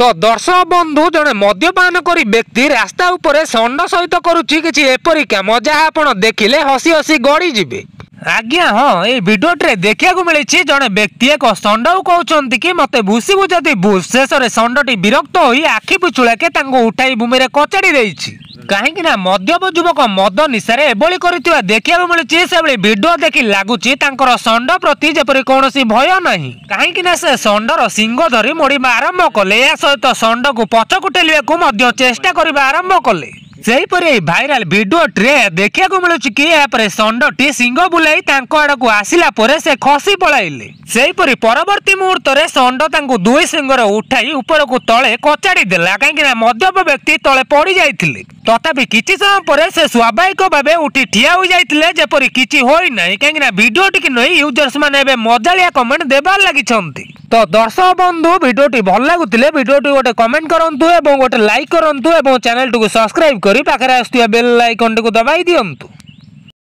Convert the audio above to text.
তো দর্শক বন্ধু জনে মদ্যপানকারী ব্যক্তি রাস্তা উপরে ষণ্ড সহিত করুছি কিছু এপরি কাম যা আপনার দেখলে হসি হসি গড়িযে আজ্ঞা হ্যাঁ এই ভিডিওটে দেখা মিছে জনে ব্যক্তি এক ষণ্ডু কৌঁচ কি মতো ভুসিবু যদি ভুস শেষে ষণ্ডটি বিরক্ত হয়ে আখি পিছুড়াকে তাঁকু উঠাই ভূমি কচাড়ি দিয়েছি କାହିଁକିନା ମଦ୍ୟପ ଯୁବକ ମଦ ନିଶାରେ ଏଭଳି କରିଥିବା ଦେଖିବାକୁ ମିଳୁଛି ସେଭଳି ଭିଡ଼ିଓ ଦେଖି ଲାଗୁଛି ତାଙ୍କର ଷଣ୍ଢ ପ୍ରତି ଯେପରି କୌଣସି ଭୟ ନାହିଁ କାହିଁକିନା ସେ ଷଣ୍ଢର ଶିଙ୍ଗ ଧରି ମୋଡ଼ିବା ଆରମ୍ଭ କଲେ ଏହା ସହିତ ଷଣ୍ଢକୁ ପଛକୁ ଟେଲିବାକୁ ମଧ୍ୟ ଚେଷ୍ଟା କରିବା ଆରମ୍ଭ କଲେ ସେହିପରି ଭାଇରାଲ ଭିଡିଓଟିରେ ଦେଖିବାକୁ ମିଳୁଛି କି ଏହାପରେ ଷଣ୍ଡଟି ଶିଙ୍ଗ ବୁଲାଇ ତାଙ୍କ ଆଡକୁ ଆସିଲା ପରେ ସେ ଖସି ପଳାଇଲେ ସେହିପରି ପରବର୍ତ୍ତୀ ମୁହୂର୍ତ୍ତରେ ଷଣ୍ଢ ତାଙ୍କୁ ଦୁଇ ଶିଙ୍ଗରେ ଉଠାଇ ଉପରକୁ ତଳେ କଚାଡ଼ି ଦେଲା କାହିଁକିନା ମଦ୍ୟପ ବ୍ୟକ୍ତି ତଳେ ପଡ଼ିଯାଇଥିଲେ ତଥାପି କିଛି ସମୟ ପରେ ସେ ସ୍ୱାଭାବିକ ଭାବେ ଉଠି ଠିଆ ହୋଇଯାଇଥିଲେ ଯେପରି କିଛି ହୋଇନାହିଁ କାହିଁକିନା ଭିଡିଓଟିକୁ ନେଇ ୟୁଜର୍ସମାନେ ଏବେ ମଜାଳିଆ କମେଣ୍ଟ ଦେବାରେ ଲାଗିଛନ୍ତି तो दर्शक बंधु भिडी भल लगुले भिडी गोटे कमेंट करूँ और गोटे लाइक करूँ और चेल टू सब्सक्राइब कर पाखे आसा बेल आइकन टी दबाई दिंतु